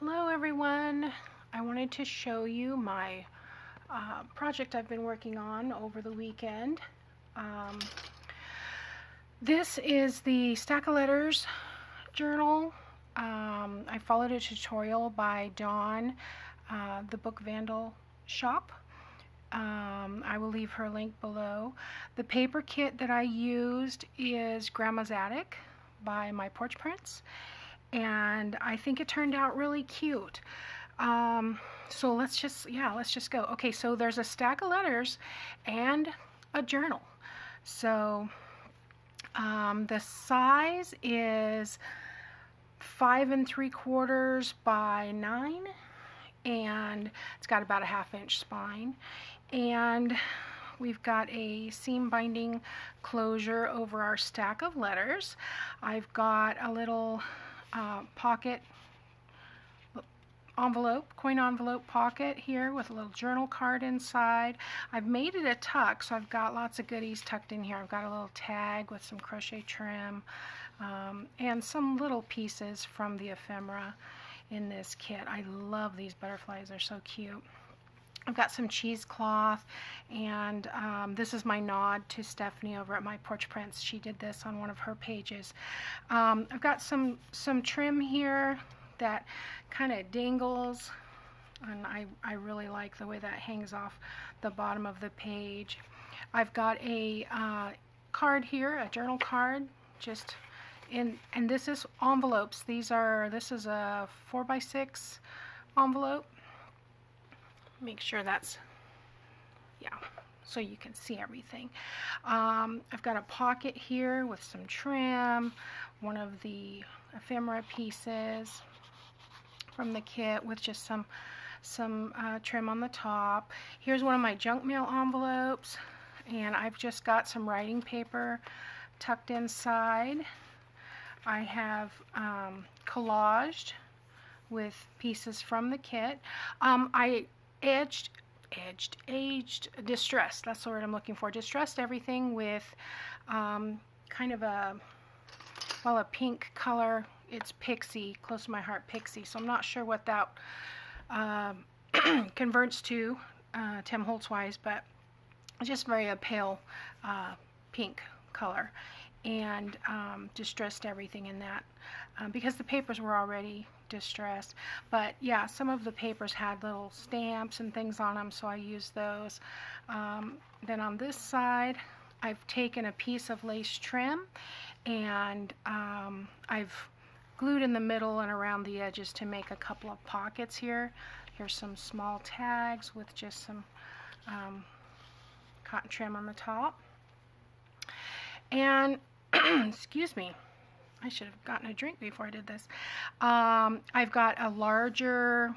Hello everyone. I wanted to show you my uh, project I've been working on over the weekend. Um, this is the Stack of Letters journal. Um, I followed a tutorial by Dawn, uh, the Book Vandal shop. Um, I will leave her link below. The paper kit that I used is Grandma's Attic by My Porch Prints and I think it turned out really cute. Um, so let's just, yeah, let's just go. Okay, so there's a stack of letters and a journal. So um, the size is five and three quarters by nine and it's got about a half inch spine and we've got a seam binding closure over our stack of letters I've got a little uh, pocket envelope, coin envelope pocket here with a little journal card inside. I've made it a tuck, so I've got lots of goodies tucked in here. I've got a little tag with some crochet trim um, and some little pieces from the ephemera in this kit. I love these butterflies, they're so cute. I've got some cheesecloth and um, this is my nod to Stephanie over at My Porch Prints. She did this on one of her pages. Um, I've got some, some trim here that kind of dangles and I, I really like the way that hangs off the bottom of the page. I've got a uh, card here, a journal card, just in, and this is envelopes. These are, this is a 4 by 6 envelope make sure that's, yeah, so you can see everything. Um, I've got a pocket here with some trim, one of the ephemera pieces from the kit with just some some uh, trim on the top. Here's one of my junk mail envelopes and I've just got some writing paper tucked inside. I have um, collaged with pieces from the kit. Um, I edged, edged, aged, distressed. That's the word I'm looking for. Distressed everything with um, kind of a, well, a pink color. It's Pixie, close to my heart, Pixie. So I'm not sure what that uh, converts to uh, Tim Holtz wise, but just very a pale uh, pink color and um, distressed everything in that um, because the papers were already distressed. But yeah some of the papers had little stamps and things on them so I used those. Um, then on this side I've taken a piece of lace trim and um, I've glued in the middle and around the edges to make a couple of pockets here. Here's some small tags with just some um, cotton trim on the top. And excuse me, I should have gotten a drink before I did this. Um, I've got a larger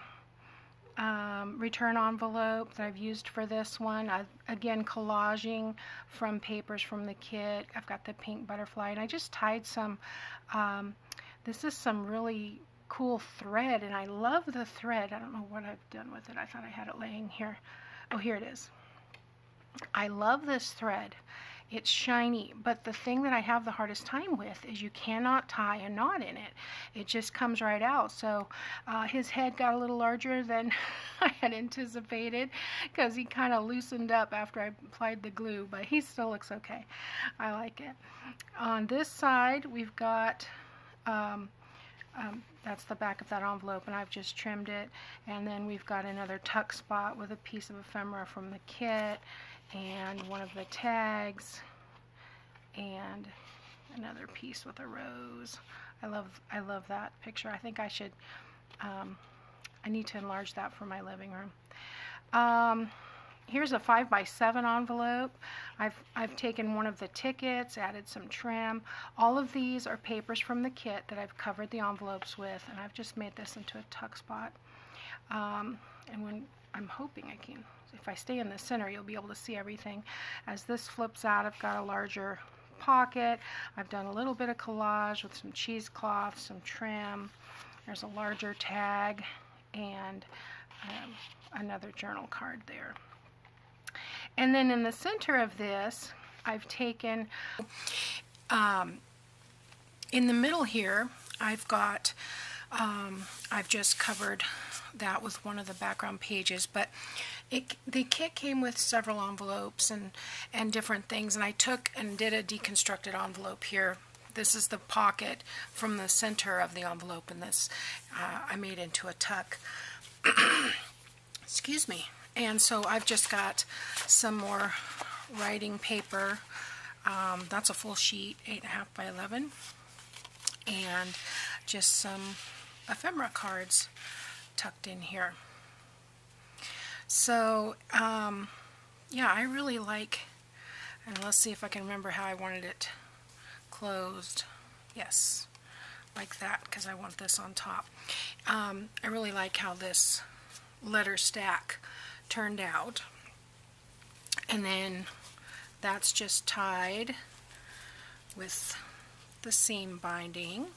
um, return envelope that I've used for this one. I, again, collaging from papers from the kit. I've got the pink butterfly, and I just tied some, um, this is some really cool thread, and I love the thread. I don't know what I've done with it. I thought I had it laying here. Oh, here it is. I love this thread. It's shiny, but the thing that I have the hardest time with is you cannot tie a knot in it. It just comes right out. So uh, his head got a little larger than I had anticipated because he kind of loosened up after I applied the glue, but he still looks okay. I like it. On this side, we've got um, um, that's the back of that envelope and I've just trimmed it and then we've got another tuck spot with a piece of ephemera from the kit and one of the tags and another piece with a rose. I love I love that picture. I think I should um, I need to enlarge that for my living room. Um, here's a 5 by 7 envelope. I've, I've taken one of the tickets, added some trim. All of these are papers from the kit that I've covered the envelopes with, and I've just made this into a tuck spot. Um, and when I'm hoping I can if I stay in the center, you'll be able to see everything. As this flips out, I've got a larger pocket. I've done a little bit of collage with some cheesecloth, some trim. There's a larger tag and um, another journal card there. And then in the center of this, I've taken, um, in the middle here, I've got Um, I've just covered that with one of the background pages, but it, the kit came with several envelopes and, and different things, and I took and did a deconstructed envelope here. This is the pocket from the center of the envelope, and this uh, I made into a tuck. Excuse me. And so I've just got some more writing paper. Um, that's a full sheet, 8.5 by 11. And just some ephemera cards tucked in here. So, um, yeah, I really like, and let's see if I can remember how I wanted it closed. Yes, like that, because I want this on top. Um, I really like how this letter stack turned out. And then that's just tied with the seam binding.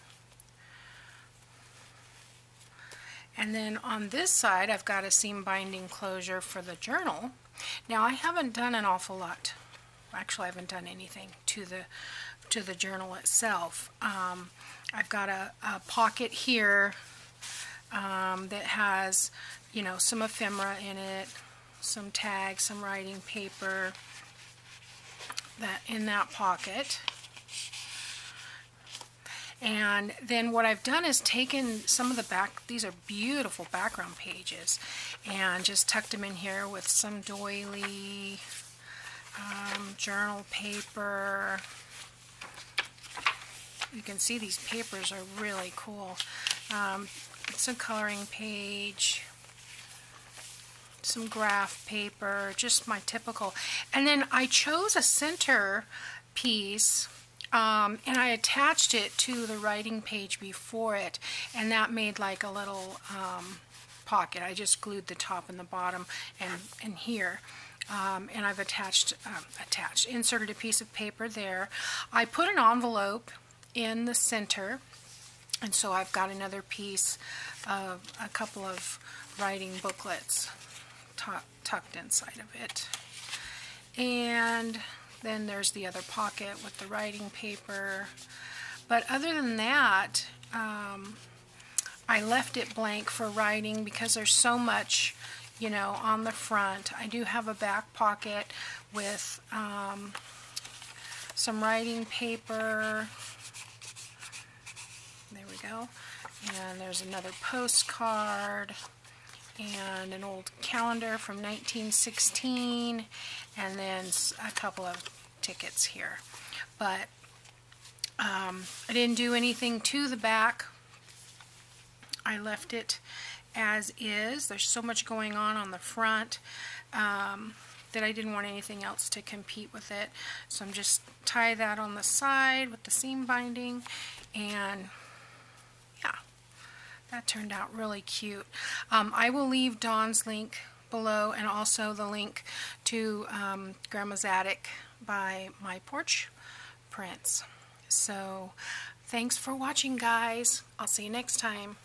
And then on this side, I've got a seam binding closure for the journal. Now, I haven't done an awful lot. Actually, I haven't done anything to the to the journal itself. Um, I've got a, a pocket here um, that has, you know, some ephemera in it, some tags, some writing paper, that in that pocket. And then what I've done is taken some of the back, these are beautiful background pages, and just tucked them in here with some doily, um, journal paper. You can see these papers are really cool. Um, some coloring page, some graph paper, just my typical. And then I chose a center piece um, and I attached it to the writing page before it, and that made like a little um, pocket. I just glued the top and the bottom and, and here. Um, and I've attached, um, attached, inserted a piece of paper there. I put an envelope in the center, and so I've got another piece of a couple of writing booklets tucked inside of it. And then there's the other pocket with the writing paper. But other than that, um, I left it blank for writing because there's so much, you know, on the front. I do have a back pocket with um, some writing paper. There we go. And there's another postcard and an old calendar from 1916 and then a couple of tickets here. But um, I didn't do anything to the back. I left it as is. There's so much going on on the front um, that I didn't want anything else to compete with it. So I'm just tie that on the side with the seam binding and that turned out really cute. Um, I will leave Dawn's link below and also the link to um, Grandma's Attic by My Porch Prints. So thanks for watching guys. I'll see you next time.